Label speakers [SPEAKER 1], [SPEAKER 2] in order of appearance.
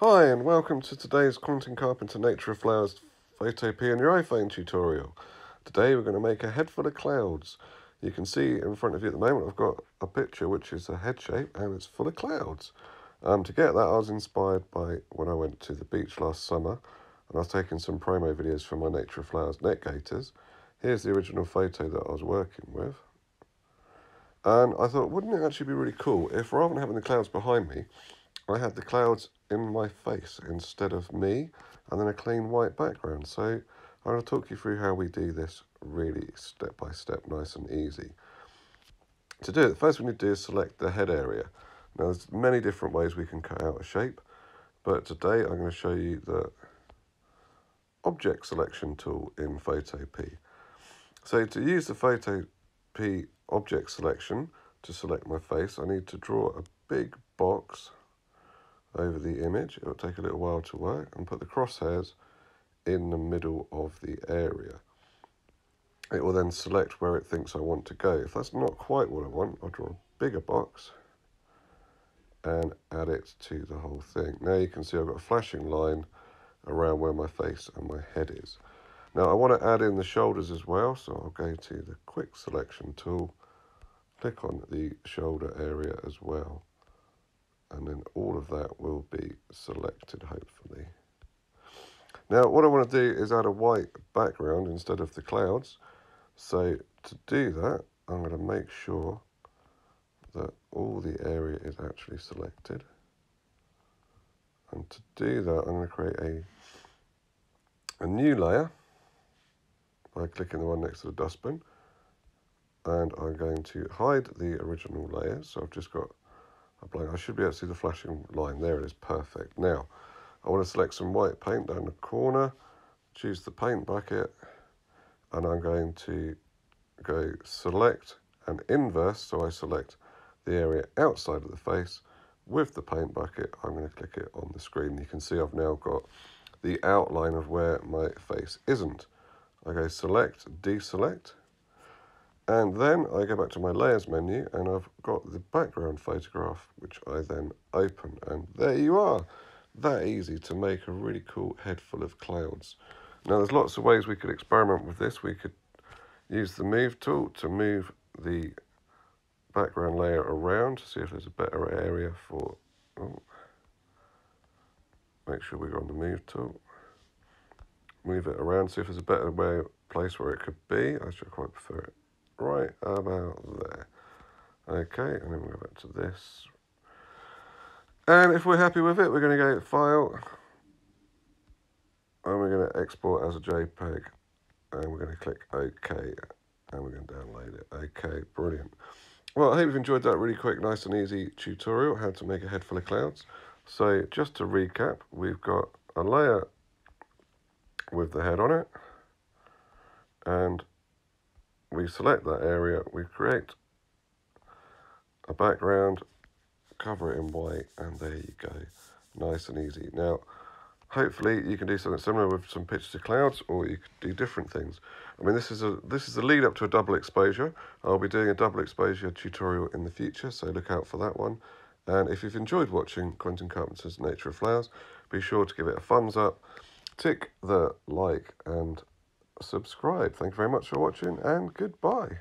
[SPEAKER 1] Hi and welcome to today's Quentin Carpenter Nature of Flowers Photopea on your iPhone tutorial. Today we're going to make a head full of clouds. You can see in front of you at the moment I've got a picture which is a head shape and it's full of clouds. Um, to get that I was inspired by when I went to the beach last summer and I was taking some promo videos for my Nature of Flowers net gaiters. Here's the original photo that I was working with. And I thought, wouldn't it actually be really cool if rather than having the clouds behind me, I had the clouds in my face instead of me and then a clean white background. So I'm going to talk you through how we do this really step by step, nice and easy. To do it, the first thing we need to do is select the head area. Now there's many different ways we can cut out a shape, but today I'm going to show you the object selection tool in Photopea. So to use the Photo P object selection to select my face, I need to draw a big box over the image. It will take a little while to work and put the crosshairs in the middle of the area. It will then select where it thinks I want to go. If that's not quite what I want, I'll draw a bigger box and add it to the whole thing. Now you can see I've got a flashing line around where my face and my head is. Now I want to add in the shoulders as well, so I'll go to the quick selection tool, click on the shoulder area as well and then all of that will be selected hopefully. Now what I want to do is add a white background instead of the clouds. So to do that I'm going to make sure that all the area is actually selected. And to do that I'm going to create a, a new layer by clicking the one next to the dustbin and I'm going to hide the original layer so I've just got I should be able to see the flashing line. There it is, perfect. Now, I want to select some white paint down the corner, choose the paint bucket, and I'm going to go select and inverse, so I select the area outside of the face with the paint bucket. I'm going to click it on the screen. You can see I've now got the outline of where my face isn't. I go select, deselect, and then I go back to my layers menu and I've got the background photograph, which I then open. And there you are. That easy to make a really cool head full of clouds. Now there's lots of ways we could experiment with this. We could use the move tool to move the background layer around to see if there's a better area for, oh, make sure we go on the move tool. Move it around, see if there's a better way, place where it could be. I should quite prefer it about there. Okay, and then we'll go back to this. And if we're happy with it, we're going to go File, and we're going to export as a JPEG, and we're going to click OK, and we're going to download it. Okay, brilliant. Well, I hope you've enjoyed that really quick, nice and easy tutorial, how to make a head full of clouds. So just to recap, we've got a layer with the head on it, and we select that area, we create a background, cover it in white, and there you go. Nice and easy. Now, hopefully you can do something similar with some pictures of clouds, or you could do different things. I mean, this is a this is the lead up to a double exposure. I'll be doing a double exposure tutorial in the future, so look out for that one. And if you've enjoyed watching Quentin Carpenter's Nature of Flowers, be sure to give it a thumbs up, tick the like and subscribe. Thank you very much for watching and goodbye.